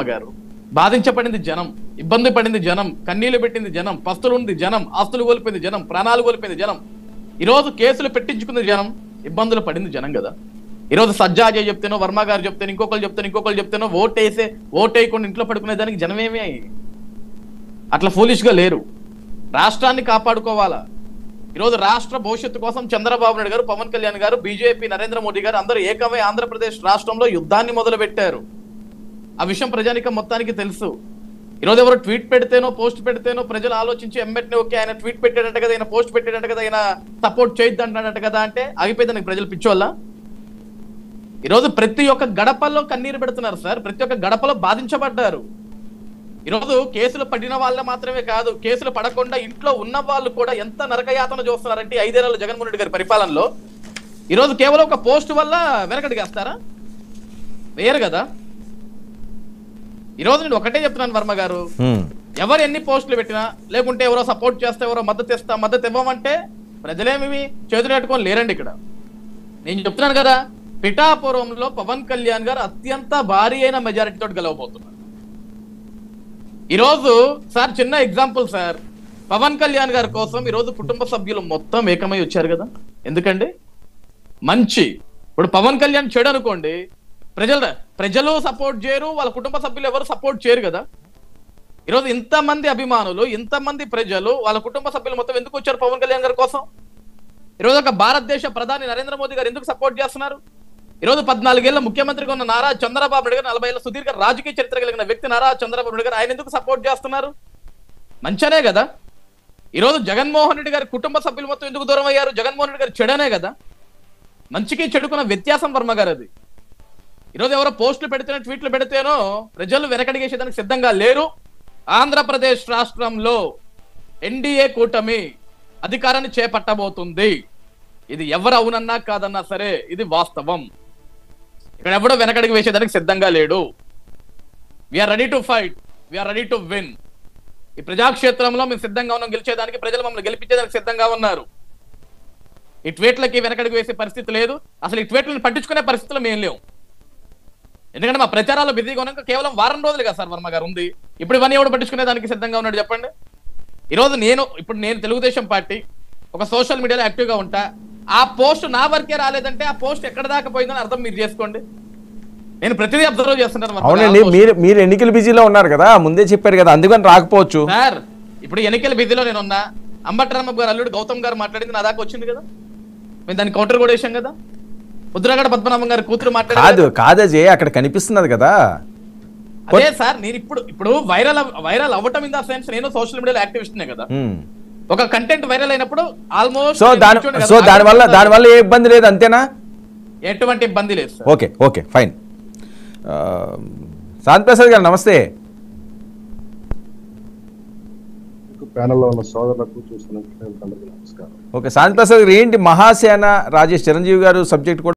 గారు బాధించబడింది జనం ఇబ్బంది పడింది జనం కన్నీళ్ళు పెట్టింది జనం పస్తులు ఉంది జనం ఆస్తులు కోల్పోయింది జనం ప్రాణాలు కోల్పోయింది జనం. ఈ రోజు కేసులు పెట్టించుకుంది జనం ఇబ్బందులు పడింది జనం కదా. ఈ రోజు సజ్జాజయ్ చెప్తేనో వర్మ గారు చెప్తేనో ఇంకొకరు చెప్తాను ఇంకొకరు చెప్తేనో ఓట్ వేసే ఓట్ వేయకుండా ఇంట్లో పడుకునే దానికి జనం ఏమీ అట్లా ఫూలిష్గా లేరు. రాష్ట్రాన్ని కాపాడుకోవాలా? ఈరోజు రాష్ట్ర భవిష్యత్తు కోసం చంద్రబాబు నాయుడు గారు పవన్ కళ్యాణ్ గారు బీజేపీ నరేంద్ర మోడీ గారు అందరూ ఏకమై ఆంధ్రప్రదేశ్ రాష్ట్రంలో యుద్ధాన్ని మొదలు పెట్టారు ఆ విషయం ప్రజానికం మొత్తానికి తెలుసు. ఈరోజు ఎవరు ట్వీట్ పెడితేనో పోస్ట్ పెడితేనో ప్రజలు ఆలోచించి ఎంబెట్నే ఓకే ఆయన ట్వీట్ పెట్టాడంట కదా ఆయన పోస్ట్ పెట్టాడంట కదా ఆయన సపోర్ట్ చేయొద్దు అంటాడంట కదా అంటే ఆగిపోయింది ప్రజలు పిచ్చోళ్ళ? ఈరోజు ప్రతి ఒక్క గడపలో కన్నీరు పెడుతున్నారు సార్. ప్రతి ఒక్క గడపలో బాధించబడ్డారు. ఈరోజు కేసులు పడిన వాళ్ళ మాత్రమే కాదు కేసులు పడకుండా ఇంట్లో ఉన్న వాళ్ళు కూడా ఎంత నరకయాతన చూస్తున్నారంటే ఈ ఐదేళ్ళ జగన్మోహన్ రెడ్డి గారి పరిపాలనలో. ఈరోజు కేవలం ఒక పోస్ట్ వల్ల వెనకడిగేస్తారా వేరు కదా. ఈరోజు నేను ఒకటే చెప్తున్నాను వర్మ గారు. ఎవరు ఎన్ని పోస్టులు పెట్టినా లేకుంటే ఎవరో సపోర్ట్ చేస్తే ఎవరో మద్దతు ఇస్తా మద్దతు ఇవ్వమంటే ప్రజలేమి చేతులు పెట్టుకొని లేరండి ఇక్కడ. నేను చెప్తున్నాను కదా పిఠాపురంలో పవన్ కళ్యాణ్ గారు అత్యంత భారీ అయిన మెజారిటీ తోటి గెలవబోతున్నారు. ఈరోజు సార్ చిన్న ఎగ్జాంపుల్ సార్. పవన్ కళ్యాణ్ గారి కోసం ఈరోజు కుటుంబ సభ్యులు మొత్తం ఏకమై వచ్చారు కదా. ఎందుకండి? మంచి. ఇప్పుడు పవన్ కళ్యాణ్ చెడు అనుకోండి ప్రజలు ప్రజలు సపోర్ట్ చేయరు వాళ్ళ కుటుంబ సభ్యులు ఎవరు సపోర్ట్ చేయరు కదా? ఈరోజు ఇంతమంది అభిమానులు ఇంతమంది ప్రజలు వాళ్ళ కుటుంబ సభ్యులు మొత్తం ఎందుకు వచ్చారు పవన్ కళ్యాణ్ గారి కోసం? ఈరోజు ఒక భారతదేశ ప్రధాని నరేంద్ర మోదీ గారు ఎందుకు సపోర్ట్ చేస్తున్నారు? ఈరోజు పద్నాలుగేళ్ళ ముఖ్యమంత్రిగా ఉన్న నారా చంద్రబాబు నాయుడు గారు నలభై ఏళ్ళ సుదీర్ఘ రాజకీయ చరిత్ర కలిగిన వ్యక్తి నారా చంద్రబాబు నాయుడు గారు ఆయన ఎందుకు సపోర్ట్ చేస్తున్నారు? మంచనే కదా? ఈరోజు జగన్మోహన్ రెడ్డి గారి కుటుంబ సభ్యులు మొత్తం ఎందుకు దూరం అయ్యారు? జగన్మోహన్ రెడ్డి గారు చెడనే కదా? మంచికి చెడుకున్న వ్యత్యాసం వర్మ గారు అది ఈరోజు ఎవరో పోస్టులు పెడితేనో ట్వీట్లు పెడితేనో ప్రజలు వెనకడిగేసేదానికి సిద్ధంగా లేరు. ఆంధ్రప్రదేశ్ రాష్ట్రంలో ఎన్డీఏ కూటమి అధికారాన్ని చేపట్టబోతుంది. ఇది ఎవరు అవునన్నా కాదన్నా సరే ఇది వాస్తవం. ఇక్కడ ఎవడో వెనకడికి వేసేదానికి సిద్ధంగా లేడు. We're ready to fight we're ready to win ఈ ప్రజాక్షేత్రంలో మేము సిద్ధంగా ఉన్నాం గెలిచేదానికి ప్రజలు మమ్మల్ని గెలిపించేదానికి సిద్ధంగా ఉన్నారు. ఈ ట్వీట్లకి వెనకడికి వేసే పరిస్థితి లేదు. అసలు ఈ ట్వీట్లను పట్టించుకునే పరిస్థితులు మేము లేవు. ఎందుకంటే మా ప్రచారాలు బిజీగా ఉన్నాక కేవలం వారం రోజులు కదా సార్ వర్మ గారు ఉంది. ఇప్పుడు ఇవన్నీ ఎవడు పట్టించుకునే దానికి సిద్ధంగా ఉన్నాడు చెప్పండి? ఈరోజు నేను ఇప్పుడు నేను తెలుగుదేశం పార్టీ ఒక సోషల్ మీడియాలో యాక్టివ్గా ఉంటా. ఆ పోస్ట్ నా వరకే రాలేదంటే ఆ పోస్ట్ ఎక్కడ దాకా పోయిందని అర్థం మీరు చేసుకోండి. నేను ప్రతిదీ అబ్జర్వ్. అవునండి post- మీరు మీరు ఎన్నికల బిజీలో ఉన్నారు కదా ముందే చెప్పారు కదా అందుకని రాకపోవచ్చు. సార్ ఇప్పుడు ఎన్నికల బిజీలో నేను ఉన్నా. అంబట్రామబాబు గారు అల్లుడు గౌతమ్ గారు మాట్లాడింది నా దాకా వచ్చింది కదా? మేము దాన్ని కౌంటర్ కూడా వేసాం కదా? ముద్రగడ పద్మనాభం గారు కూతురు మాట్లాడారు కాదు కాదజే అక్కడ కనిపిస్తున్నది కదా. అదే సార్ నేను ఇప్పుడు ఇప్పుడు వైరల్ వైరల్ అవ్వటం ఇన్ ద సెన్స్ నేను సోషల్ మీడియాలో యాక్టివిస్ట్నే కదా. ఒక కంటెంట్ వైరల్ అయినప్పుడు ఆల్మోస్ట్ సో దాని సో దానివల్ల దానివల్ల ఏ ఇబ్బంది లేదు అంతేనా? ఎటువంటి ఇబ్బంది లేదు సార్. Okay okay fine. ఆ, శాంతి ప్రసాద్ గారు నమస్తే. ప్యానల్లో ఉన్న సోదరులకు చూస్తున్న అందరికీ నమస్కారం. ఓకే శాంతి ప్రసాద్ గారు ఏంటి మహాసేన రాజేష్ చిరంజీవి గారు సబ్జెక్ట్ కూడా